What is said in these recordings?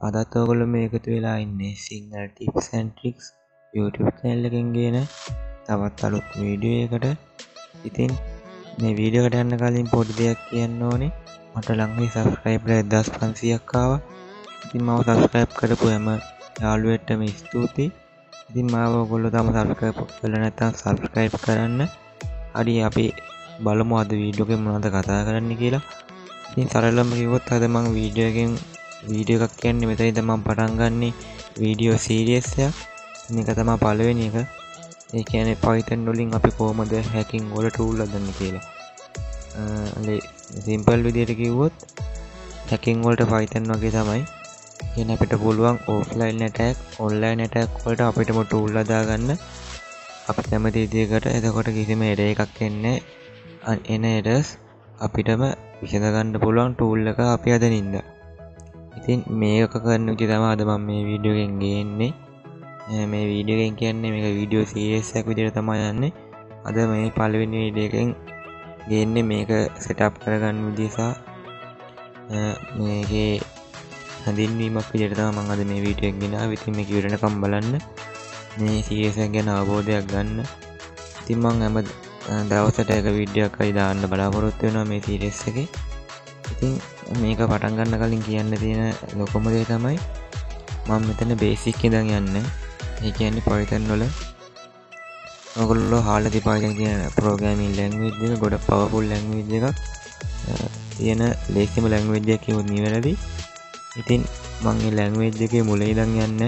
අදත් ඕගොල්ල මේ එකතු වෙලා ඉන්නේ සිංහල් ටිප්සන් ට්‍රික්ස් YouTube චැල්ල එකෙන් ගෙන තවත් අලුත් වීඩියෝ එකට ඉතින් මේ වීඩියෝකට යන්න කලින් පොඩි දෙයක් කියන්න ඕනේ. මට ලංගේ සස්ක්‍රයිබ්ල දස් පන්සියක්කාව ඉතින් මව සස්ක්‍රයිබ් කරපු ඇම යාළුවටම ස්තුතියි. ඉතින් මාව ගොල්ල තම සල්කප කල නැතම් සල්ස්ක්‍රයිබ් කරන්න. හරි අපි බලමු අද වීඩියෝක මොනද කතා කරන්න කියලා. ඉතින් සරල්ලම කිවොත් අද මං වීඩියෝගෙන් වීඩියෝ එකක් කියන්නේ මෙතයි තමන් පටන්ගන්නේ වීඩියෝ සීරියස්යක් එක තමා පලවෙනි එක. ඒ කියන පයිතන් නොලින් අපි කෝමද හැකින් ගොල ටූල් අදන්න කියලා. සිම්පල් විදියට කිව්වොත් හැකින් වොල්ට පයිතන් වගේ තමයි. කියන අපිට පුළුවන් ඕෆ්ලයින් නැටක් ඔන්ලයින් නැටක් වලට අපිටම ටූල් අදාගන්න අපි කැමති ඉදිකට එතකොට කිසිම එඩ එකක් එන්නේ එන එඩස් අපිටම විසඳගන්න පුළුවන් ටූල් එක අපි අද නින්ද ඉතින් මේක කරන්න චි තම අද මම මේ වීඩියෝගෙන් ගේන්නේ. මේ වීඩියෝගෙන් කියන්නේ මේක වීඩියෝ සීරෙස්සයක් විදිර තමා යන්නේ. අද මේ පලවෙනි වීඩියකෙන් ගේන්නේ මේක සෙටප් කරගන්න විදිසා මේගේ හඳින්වීමක් විදිරතම මං අද මේ වීඩියක් ගෙන විති මේ කිවරණකම් බලන්න. මේ සීරස ගැන අවබෝධයක් ගන්න. ඉතින්මං ඇම දවසට එක විඩියක්කයි දාන්න බලාපොරොත්තු වෙනවා මේ සීරෙස් එක. ඉතින් මේක පටන් ගන්න කලින් කියන්න තියෙන ලොකොමදේ තමයි මං මෙතන බේසික් ඉදං යන්න. ඒ කියන්නේ පයිතන් වල. ඔගොල්ලෝ හාලති පාතන් කියන ප්‍රෝගෑමින් ලැංවිද්ක ගොඩ පවපුල් ලැංවිද් එකක් තියෙන ලේසිම ලැංවිද්‍යයක් කිවුත් නිවැරදි. ඉතින් මංගේ ලැංවේජ් එක මුල ඉදං යන්න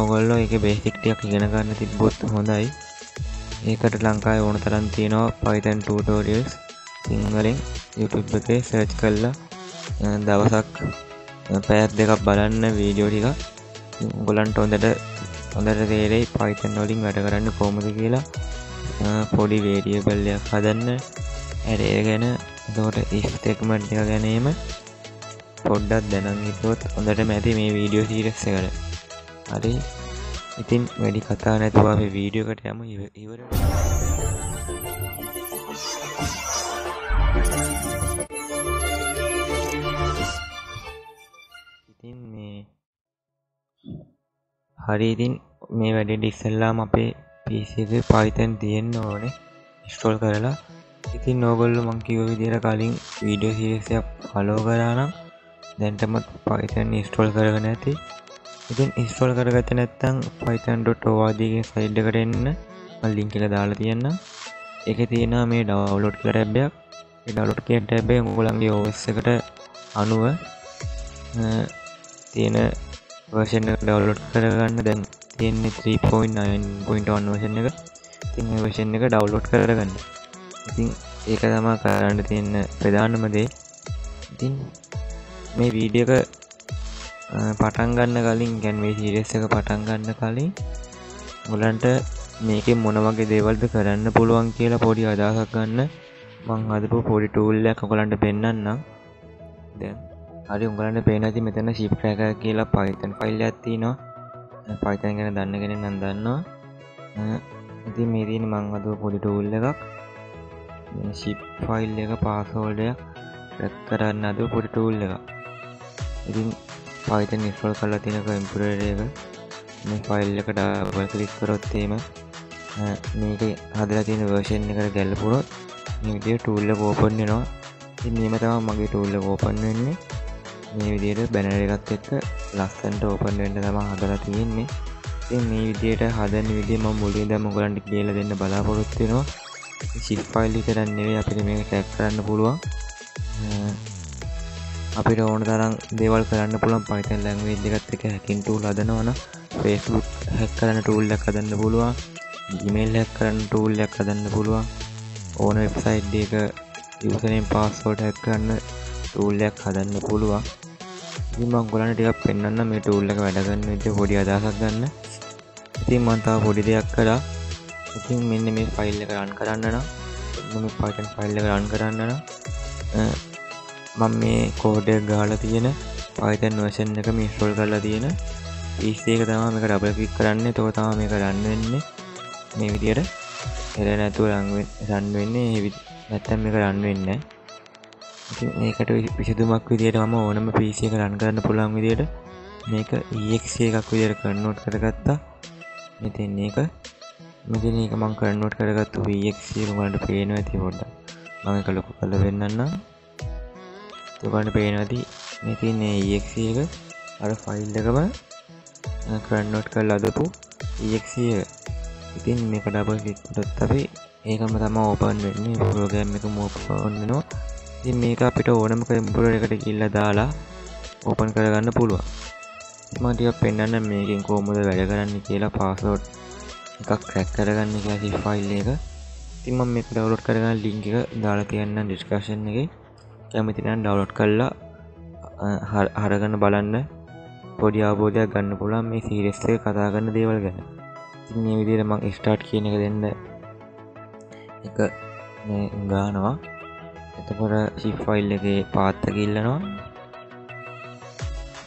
ඔගොල්ලෝ එක බේසික්ටියක් ඉගෙන ගන්න තිබ්බොත් හොඳයි. ඒකට ලංකායි ඕන තරන් තියෙනවා පයිතන් ටටෝරියල්ස් සිංහලෙන් YouTube එකේ සර්ච් කල්ලා දවසක් පැත් දෙකක් බලන්න වීඩියෝ ටික. ගොලන්ට හොඳට හොඳට තේරෙයි පයිතන් වලින් වැඩ කරන්න කෝමද කියලා. පොඩි වේඩියබල්ලයක් හදන්න ඇරේ ගැන එතකොට ඉස්තෙක්මට් එක ගැනීම පොඩ්ඩත් දැනන් හිතුවත් හොඳට මැති මේ වීඩියෝ සීරස්ස කර හරි. ඉතින් වැඩි කතා නැතුවා වීඩියෝකට යම. ඉවර හරි ඉතින් මේ වැඩෙට ඉස්සල්ලාම අපේ පිසික පයිතන් තියෙන්න්න ඕනේ. ස්ටෝල් කරලා. ඉතින් නෝගොල්ල මංකිව විදිර කලින් වීඩියෝ සිරසයක් හලෝ කරනම් දැන්ටමත් පයිතන් ස්ටෝල් කරගෙන ඇති. ඉතින් ඉස්ටෝල් කරගත නැත්තං පයිතන්.ෝවාදගේ සයිඩ් කරන්න මල්ලින් කියල දාලා තියන්න එක තියෙන මේ ඩවලෝඩ් කරැබ්බයක් ඩලොට් කියට ඇබේ මුගලන්ගේ ඕස්සකට අනුව තියෙන වර්ෂණ ඩවලෝඩ් කරගන්න. දැන් තියෙන්නේ 3.9.1 වර්ෂණ එක. තිං වර්ෂණ එක ඩවලෝඩ් කරගන්න. ඉතින් ඒක තමා කරන්න තියෙන්න ප්‍රධානමදේ ඉතින් මේ වීඩියක පටන් ගන්න කලින් ගැන්වේ සිරෙස් එක පටන් ගන්න කලින් මුලන්ට මේක මොන වගේ දේවල්ද කරන්න පුළුවන් කියලා පොඩි අදහසක් ගන්න. මං හදපු පොඩි ටූල්ලයක් කොලන්ට පෙන්න්නම් දැන් හරි උගලන්න පේනති මෙතන ශිප්‍රෑක කියලා පයිතන් ෆයිල් ඇත්ති නවා පයිතන් ගැන දන්නගෙන නන්දන්නවා ඉති මේදීන මං හදුව පොඩි ටූල්ල එකක්. ශිප් ෆයිල් එක පාසෝල්ඩයක් රැක් කරන්න අද පොඩි ටූල් එක ඉතින් පයිත නිස්වල් කල්ලා තිනක ඉම්පුරේක මේ ෆයිල් එකට බල් කලිස්කරොත්තේම මේක හදලා තියෙන වර්ෂන් එකට ගැල්ලපුරොත් නිවිදිය ටූල්ල කෝපන්නවා මේම තම මගේ ටූල්ල කෝපන් වෙන්නේ. මේ විදියට බැනර එකත් එක්ක ලස්සන්ට ඕපන් වෙන්න තම හදලා තියෙන්නේ. මේ විදියට හදන විදි ම මුලින් දම ගලන්ට කියල දෙන්න බලාපොරොත්වෙනවා සිල්ෆයිල් විතරන්නෙවේ අපිට මේ ටැක් කරන්න පුළුවන්. අපිට ඕන තරම් දේවල් කරන්න පුළන් පයිතන් ලැංවේ දෙකත් එක හැකින් ටූල් අදනවන ෆේස්බුක් හැක් කරන්න ටූල්ලක් හදන්න පුළුවන්. ගිමේල් හැක් කරන්න ටූල්ලයක් හදන්න පුළුවන්. ඕන වෙබ්සයිට් එක යසනෙන් පාස්වෝට හැක් කරන්න ටූල්ලයක් හදන්න පුළුවන්. ඉමං ගොලන ටිකක් පෙන්න්න මේ ටූල්ලක වැඩගන්න විට හොඩි අදසක් ගන්න. ඉතින් මන්තාව පොඩි දෙයක් කලා ඉතින් මෙන්න මේ ෆයිල් එක රන් කරන්න නම් පයිටන් ෆයිල් එක රන් කරන්න මම මේ කෝඩයක් ගාල තියෙන පයිතන් වශන් එක මිස්ටෝල් කරලා තියෙන පිස්ේක තම මේක ඩබලකික් කරන්න. තෝ තම මේ කරන්න වෙන්නේ. මේ විදියට එර නැතුව රංවෙන් රන් වෙන්නේ. නැත්තම් මේක රන් වෙන්න ඒකට විසිදුමක් විදියට මම ඕනම පිසියක රන් කරන්න පුළන් විදියට මේක ඒක්සේ එකක් විදියට කරනෝට් කරගත්තා. මෙතින් ඒක මෙතින එක මං කරනෝට් කරගත්තු ඒක්සියකට පේන ඇති හොඩ මම එක ලොකු කල වෙන්නන්න තුකට පේන ඇති. මෙතින් ඒක්සිය එක අර ෆයිල් එකම කරන්නෝට් කල් අදපු ඒක්සිය ඉතින් මේක ඩබල් ලිටොත් අපේ ඒකම තම ඕපන් වෙන්නේ. පෝගෑම් එක මෝපන්නවා ඉතින් මේක අපිට ඕනම කම්පුර එකට කිල්ල දාලා ඕපන් කරගන්න පුළුවන්. මටික පෙන්න්න මේකින් කෝමුද වැඩ කරන්න කියලා පාසෝට් එකක් ක්‍රැක් කරගන්න කියලා ෆයිල් එක. තිම මේ ඩවලෝඩ් කරගන්න ලිංක එක දාලා තියන්න ඩිස්කශන් එක. කැමතිනම් ඩවලෝඩ් කල්ලා හරගන්න බලන්න. පොඩි අවබෝධයක් ගන්න පුළන් මේ සීරෙස්සේ කතා ගන්න දේවල් ගැන. මේ විදිර මං ස්ටාට් කියන එක දෙන්න එක ගානවා. එතකොට ශිෆයිල් එක පාත්තක ඉල්ලනවා.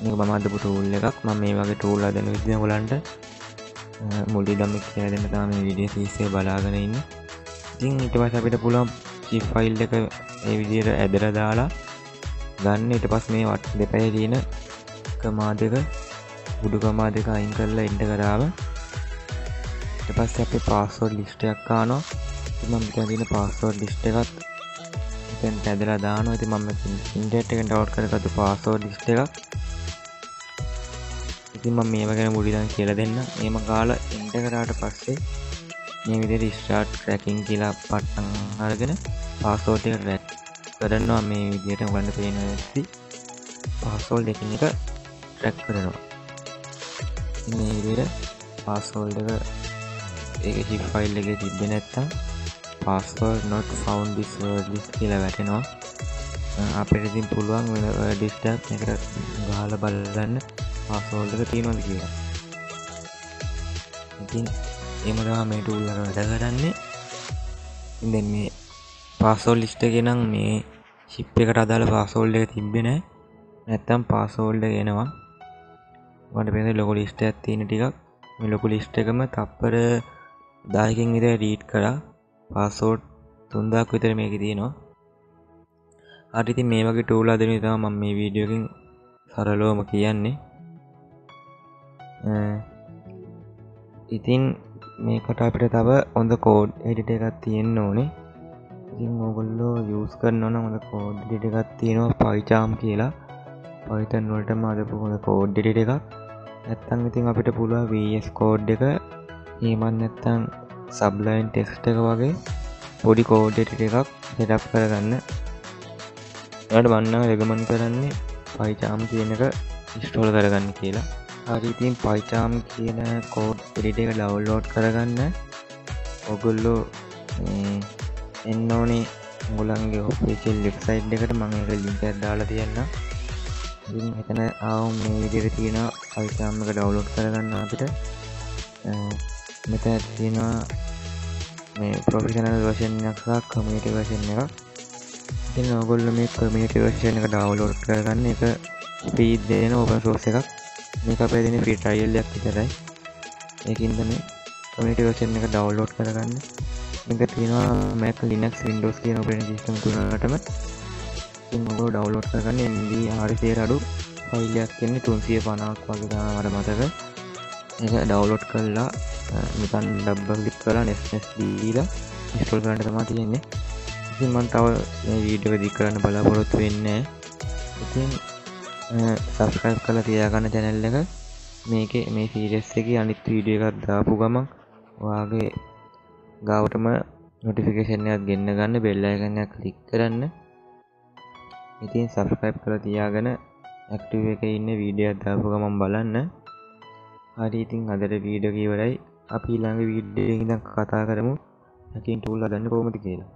මේක මම අදපු ටූල් එකක්. ම මේ වගේ ටූල් අදන විදින ගොලන්ට මුල්ලි දම්ම කිය දෙන්න තාම විඩිය සිස්සේ බලාගෙන ඉන්න. ඉතින් ඉට පස් අපිට පුළම් ශිෆයිල් එක ඒ විදියට ඇදර දාලා ගන්න. ඉට පස් මේ වට දෙපැය තියෙන කමා දෙක උඩුකමා දෙක අයින් කරලා ඉන්ට කරාව පස් අපේ පාස්සෝඩ් ලිස්ටයක් කානෝ මම තින පාස්සෝඩ් ලිස්ට එකත් එතැන් ඇදලා දාන ඇති මම ඉන්ටට එක ඩවට් කරගතු පාසෝඩ් ලිස්ට එකක්. ඉතින් ම මේම ගැන මුඩිදන් කියල දෙන්න. ඒම කාල ඉන්ට කරාට පස්සේ මේ විදි රිස්ටාට් ක්‍රැකින් කියලා පට්ටන් අරගෙන පාසෝට් එක රැක් කරන්නවා මේ විදියට ගන්න පේන ඇති පාසෝල් දෙකින් එක ට්‍රැක් කරනවා. මේ විදියට පාසෝල්ඩ එක ඒ හිෆයිල් එක තිබ්බ නැත්තම් පස්වර් නොට ෆවන්් ඩිස්වර්ඩිස් කියලා වැටෙනවා. අපිට ඉතින් පුළුවන් ඩිස්ටක් එකට ගාල බලන්න පස්සෝල්ඩක තියෙනවද කියලා. ඉතින් එමදා මේ ටූල්ලක වැඩ කරන්නේ. ඉද මේ පාසෝල් ලිස්ට ගෙනම් මේ ශිප් එකට අදාළ පාසෝල්ඩ එක තිබෙන නැත්තම් පාසෝල්ඩ ගෙනවා වට පෙද ලොක ලිස්ට ඇත්තින ටිකක්. මේ ලොකු ලිස්ට එකම තප්පර දායකින් විද රීට් කරා. පාසෝට් තුන්දක් විතර මේක තියෙනවා. අටිති මේ වගේ ටූල් අදන තම මම මේ වීඩියෝකින් සරලෝම කියන්නේ. ඉතින් මේකට අපිට තව ඔොඳ කෝඩ් එඩිට එකත් තියෙන්න්න ඕනේ. ඉතින් ඔගොල්ලෝ යස් කරන්න ඕන හොඳ කෝඩ් ඩිට එකත් තියෙනවා පයිචාම් කියලා. පයිතන් වලට මදපු හොඳ කෝඩ් ඩිට එකක්. ඇත්තන් ඉතින් අපිට පුළුව වස් කෝඩ් එක. ඒමන් නැත්තන් සබ්ලයින් ටෙක්ස්ට එක වගේ පොඩි කෝඩ්ඩට එකක් හෙටප් කරගන්න. යට බන්න රෙගමන් කරන්නේ පයිචාම් කියන එක ස්ටෝල් කරගන්න කියලා. හරිතින් පයිචාම් කියන කෝඩ් පිරිට එක ඩවල්ලෝඩ් කරගන්න. ඔගුල්ලෝ එන්න ඕනේ මුලන්ගේ ඔපේචල් ලිප්සයිට් එකට. මං එක ලින්ක දාලා තියන්න එතන ආවම් මේ විදිර තියෙන පයිචාම් එක ඩවලෝඩ් කරගන්න අපිට. මෙත ඇතිනවා මේ ප්‍රොෆිෂනල් වශනයක් සහ කමියට වශන එක ඉතින් ඔගොල්ල මේ කමියට වශන එක ඩවලෝඩ් කරගන්න. එක පීත් දෙන ඕපන් සෝස එකක්. මේක පැදින ෆිටයිල්ලයක් විතරයි. ඒකින්ද මේ කමිට වශන එක ඩවලෝඩ් කරගන්න. එක තියෙනවා මැක් ලිනක් වින්ඩෝස් කියන ඔපෙන සිිටම් තුනටම ඔගෝ ඩවලෝඩ් කරගන්න. එදී ආරිසේ අඩු ෆයිල්ලයක් කියන්නේ තුන්සිය පනාක් වගේ මට මතක. එක ඩවලෝඩ් කරලා නිකන් ඩබ්බ ලික් කලා නෙස්නෙස් දීලා ඉස්ටල් කරන්න තමා තියෙන්නේ. ඉතින් මන් තව වීඩියක දී කරන්න බලාපොරොත්තු වෙන්න ඉතින් සස්ක්‍රයිප් කල තියාගන්න චැනල් එක. මේක මේ සීරෙස් එක අනිත් වීඩිය එකත් දාපු ගමන් වාගේ ගෞටම නොටිෆිකේෂන්යක් ගන්න ගන්න බෙල්ලායගන්නයක් කලික් කරන්න. ඉතින් සස්ක්‍රයිප් කල තියාගෙන ඇක්ටව එක ඉන්න වීඩිය අදාපු ගමන් බලන්න. හරි ඉතින් අදට වීඩ කීවරයි අපි ළඟ විඩ්ඩ ඉදම් කතා කරමු. හැකින් ටූල් අදන්න කෝමති කියලා.